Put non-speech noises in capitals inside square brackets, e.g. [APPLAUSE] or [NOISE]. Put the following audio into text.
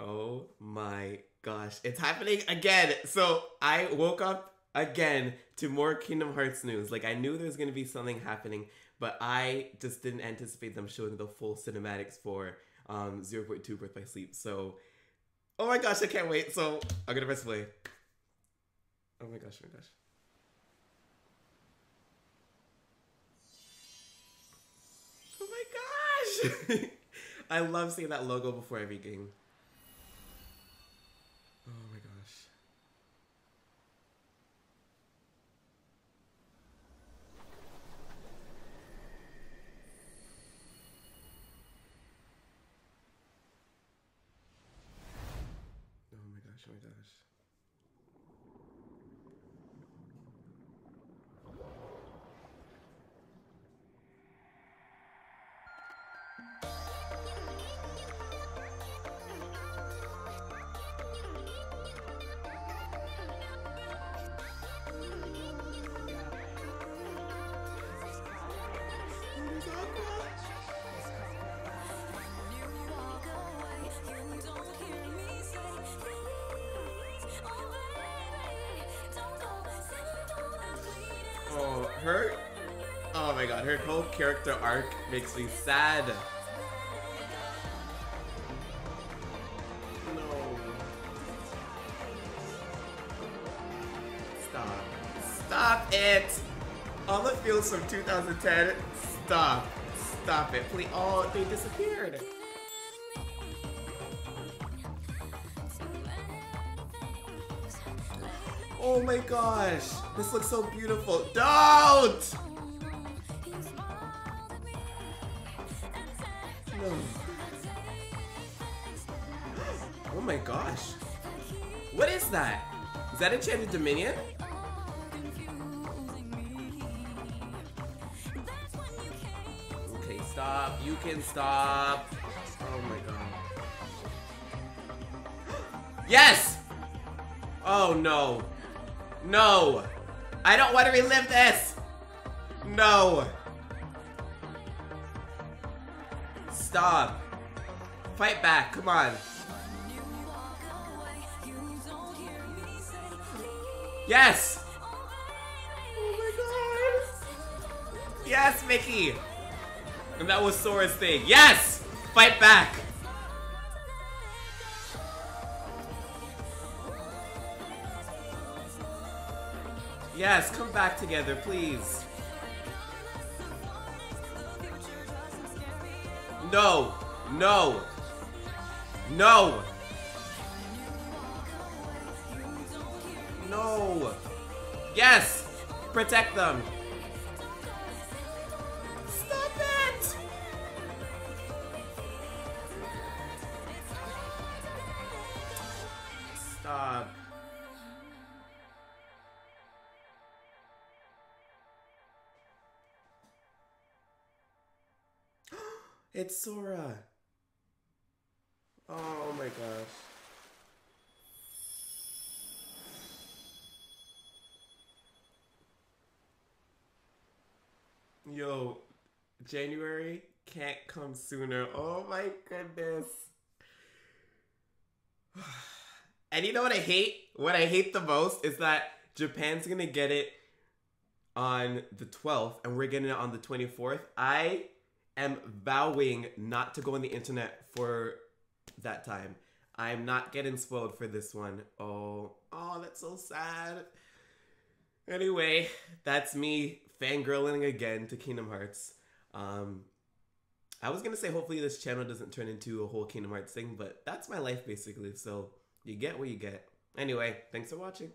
Oh my gosh, it's happening again. So I woke up again to more Kingdom Hearts news. Like I knew there was gonna be something happening, but I just didn't anticipate them showing the full cinematics for um 0.2 Birth by Sleep. So oh my gosh, I can't wait. So I'm gonna press play. Oh my gosh, oh my gosh. Oh my gosh! [LAUGHS] I love seeing that logo before every game. Oh my gosh. Oh my oh her. Oh my god, her whole character arc makes me sad. No. Stop. Stop it! All the feels from 2010. Stop. Stop it, please. Oh, they disappeared. Oh my gosh. This looks so beautiful. Don't! No. Oh my gosh. What is that? Is that Enchanted Dominion? Okay, stop. You can stop. Oh my god. Yes! Oh no. No! I don't want to relive this! No! Stop. Fight back, come on. Yes! Oh my god! Yes, Mickey! And that was Sora's thing. Yes! Fight back! Yes, come back together, please. No! No! No! No! Yes! Protect them! It's Sora. Oh my gosh. Yo, January can't come sooner. Oh my goodness. [SIGHS] And you know what I hate? What I hate the most is that Japan's gonna get it on the 12th and we're getting it on the 24th. I am vowing not to go on the internet for that time. I'm not getting spoiled for this one. Oh, oh, that's so sad. Anyway, that's me fangirling again to Kingdom Hearts. Um, I was gonna say hopefully this channel doesn't turn into a whole Kingdom Hearts thing, but that's my life basically. So you get what you get. Anyway, thanks for watching.